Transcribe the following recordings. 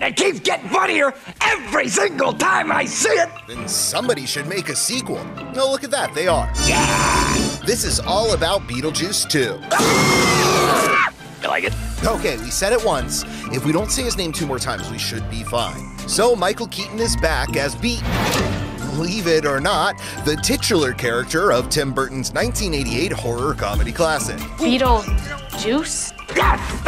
and it keeps getting funnier every single time I see it. Then somebody should make a sequel. Oh, look at that, they are. Yeah. This is all about Beetlejuice 2. You like it? Okay, we said it once. If we don't say his name two more times, we should be fine. So Michael Keaton is back as Beat. Believe it or not, the titular character of Tim Burton's 1988 horror comedy classic. Beetlejuice? Yes, that's it.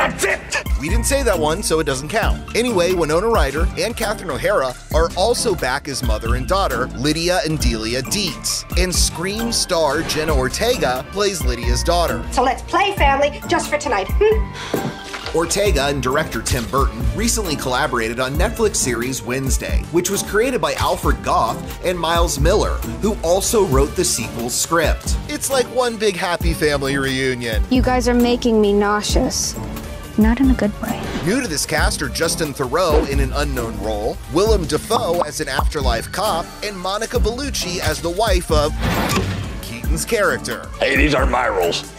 We didn't say that one, so it doesn't count. Anyway, Winona Ryder and Catherine O'Hara are also back as mother and daughter, Lydia and Delia Deetz. And Scream star Jenna Ortega plays Lydia's daughter. So let's play family just for tonight. Hmm? Ortega and director Tim Burton recently collaborated on Netflix series Wednesday, which was created by Alfred Gough and Miles Millar, who also wrote the sequel's script. It's like one big happy family reunion. You guys are making me nauseous. Not in a good way. New to this cast are Justin Theroux in an unknown role, Willem Dafoe as an afterlife cop, and Monica Bellucci as the wife of Keaton's character. Hey, these aren't my rules.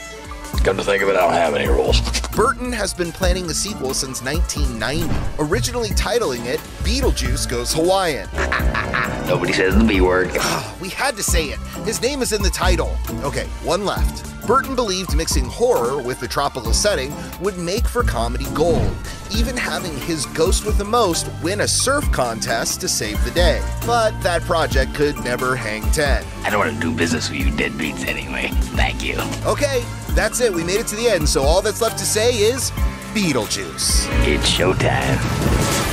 Come to think of it, I don't have any rules. Burton has been planning the sequel since 1990, originally titling it Beetlejuice Goes Hawaiian. Nobody says the B word. Ah, we had to say it. His name is in the title. Okay, one left. Burton believed mixing horror with the tropical setting would make for comedy gold, even having his Ghost with the Most win a surf contest to save the day. But that project could never hang 10. I don't want to do business with you deadbeats anyway. Thank you. Okay, that's it. We made it to the end, so all that's left to say is Beetlejuice. It's showtime.